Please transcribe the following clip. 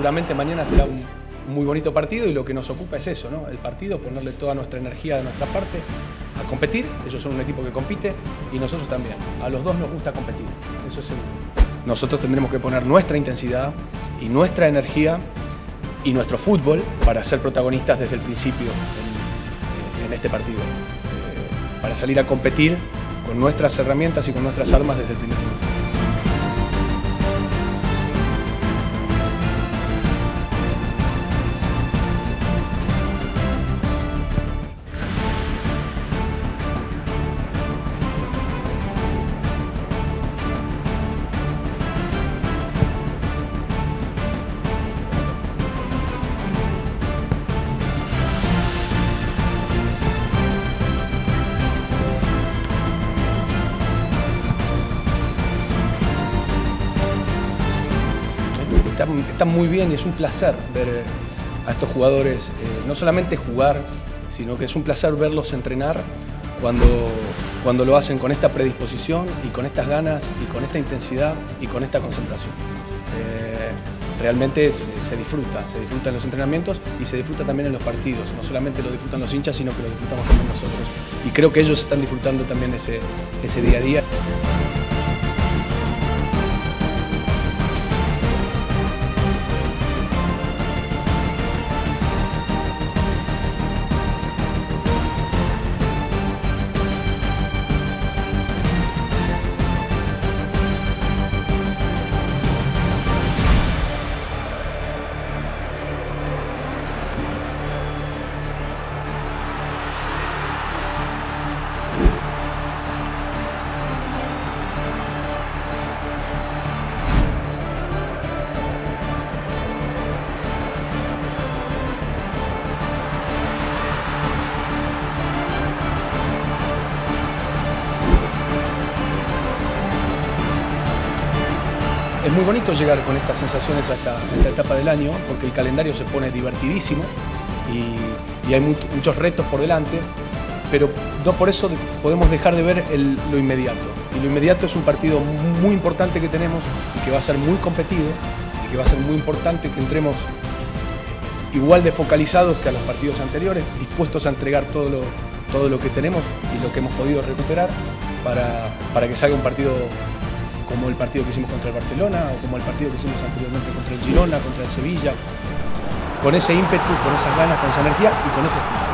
seguramente mañana será un muy bonito partido y lo que nos ocupa es eso, ¿no? El partido, ponerle toda nuestra energía de nuestra parte a competir. Ellos son un equipo que compite y nosotros también. A los dos nos gusta competir, eso es seguro. Nosotros tendremos que poner nuestra intensidad y nuestra energía y nuestro fútbol para ser protagonistas desde el principio en, este partido. Eh, para salir a competir con nuestras herramientas y con nuestras armas desde el primer minuto. Está, muy bien y es un placer ver eh, a estos jugadores, eh, no solamente jugar, sino que es un placer verlos entrenar cuando, cuando lo hacen con esta predisposición y con estas ganas y con esta intensidad y con esta concentración. Eh, realmente se disfruta, se disfruta en los entrenamientos y se disfruta también en los partidos. No solamente lo disfrutan los hinchas, sino que lo disfrutamos también nosotros. Y creo que ellos están disfrutando también ese, ese día a día. Es muy bonito llegar con estas sensaciones a esta, etapa del año porque el calendario se pone divertidísimo y, hay muchos retos por delante, pero no por eso podemos dejar de ver lo inmediato. Y lo inmediato es un partido muy importante que tenemos y que va a ser muy competido y que va a ser muy importante que entremos igual de focalizados que a los partidos anteriores, dispuestos a entregar todo lo, todo lo que tenemos y lo que hemos podido recuperar para, para que salga un partido como el partido que hicimos contra el Barcelona o como el partido que hicimos anteriormente contra el Girona, contra el Sevilla, con ese ímpetu, con esas ganas, con esa energía y con ese fútbol.